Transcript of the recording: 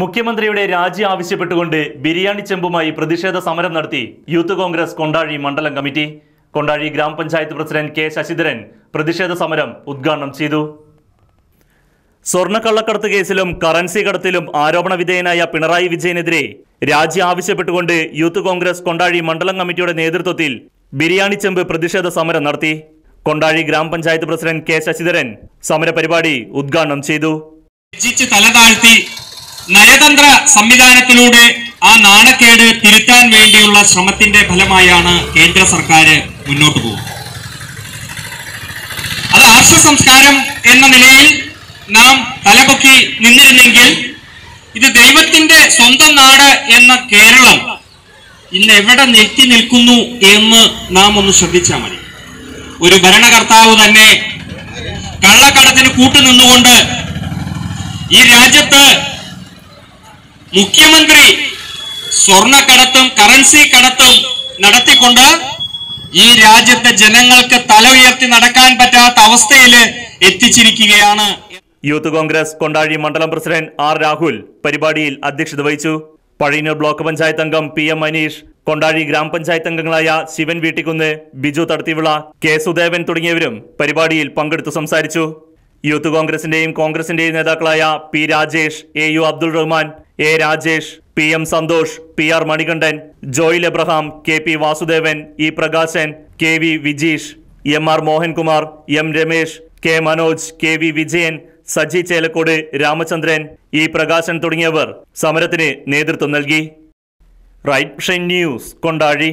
മുഖ്യമന്ത്രിയുടെ രാജി ആവശ്യപ്പെട്ടുകൊണ്ട് ബിരിയാണി ചെമ്പുമായി പ്രതിഷേധ സമരം നടത്തി യൂത്ത് കോൺഗ്രസ് കൊണ്ടാഴി മണ്ഡലം കമ്മിറ്റി. കൊണ്ടാഴി ഗ്രാമപഞ്ചായത്ത് പ്രസിഡന്റ് കെ ശശിധരൻ പ്രതിഷേധ സമരം ഉദ്ഘാടനം ചെയ്തു. സ്വർണക്കള്ളക്കടത്ത് കേസിലും കറൻസി കടത്തിലും ആരോപണ വിധേയനായ പിണറായി വിജയനെതിരെ രാജി ആവശ്യപ്പെട്ടുകൊണ്ട് യൂത്ത് കോൺഗ്രസ് കൊണ്ടാഴി മണ്ഡലം കമ്മിറ്റിയുടെ നേതൃത്വത്തിൽ ബിരിയാണി ചെമ്പ് പ്രതിഷേധ സമരം നടത്തി. കൊണ്ടാഴി ഗ്രാമപഞ്ചായത്ത് പ്രസിഡന്റ് കെ ശശിധരൻ സമരപരിപാടി ഉദ്ഘാടനം ചെയ്തു. നയതന്ത്ര സംവിധാനത്തിലൂടെ ആ നാണക്കേട് തിരുത്താൻ വേണ്ടിയുള്ള ശ്രമത്തിന്റെ ഫലമായാണ് കേന്ദ്ര സർക്കാർ മുന്നോട്ട് പോകുന്നത്. അത് ആർഷ സംസ്കാരം എന്ന നിലയിൽ നാം തലപൊക്കി നിന്നിരുന്നെങ്കിൽ ഇത് ദൈവത്തിന്റെ സ്വന്തം നാട് എന്ന കേരളം ഇന്ന് എവിടെ നെറ്റി നിൽക്കുന്നു എന്ന് നാം ഒന്ന് ശ്രദ്ധിച്ചാൽ മതി. ഒരു ഭരണകർത്താവ് തന്നെ കള്ളക്കടത്തിന് കൂട്ടുനിന്നുകൊണ്ട് ഈ രാജ്യത്ത് മുഖ്യമന്ത്രി സ്വർണക്കടത്തും കറൻസി കടത്തും നടത്തിക്കൊണ്ട് ഈ രാജ്യത്തെ ജനങ്ങൾക്ക് തല ഉയർത്തി നടക്കാൻ പറ്റാത്ത അവസ്ഥയിൽ എത്തിച്ചിരിക്കുകയാണ്. യൂത്ത് കോൺഗ്രസ് കൊണ്ടാഴി മണ്ഡലം പ്രസിഡന്റ് ആർ രാഹുൽ പരിപാടിയിൽ അധ്യക്ഷത വഹിച്ചു. പഴയന്നൂർ ബ്ലോക്ക് പഞ്ചായത്ത് അംഗം പി എം മനീഷ് കൊണ്ടാഴി ഗ്രാമപഞ്ചായത്ത് അംഗങ്ങളായ ശിവൻ വീട്ടിക്കുന്ന് ബിജു തടത്തിവിള കെ സുദേവൻ തുടങ്ങിയവരും പരിപാടിയിൽ പങ്കെടുത്തു സംസാരിച്ചു. യൂത്ത് കോൺഗ്രസിന്റെയും കോൺഗ്രസിന്റെയും നേതാക്കളായ P Rajesh A U Abdul Rahman A Rajesh P M Santhosh P R Manikandan Joyil Abraham K P Vasudevan E Prakashan K V Vijeesh M R Mohankumar M Ramesh K Manoj K V Vijayan Saji Chelakkode Ramachandran E Prakashan തുടങ്ങിയവർ സമരത്തിന് നേതൃത്വം നൽകി. Right news Kondazhi.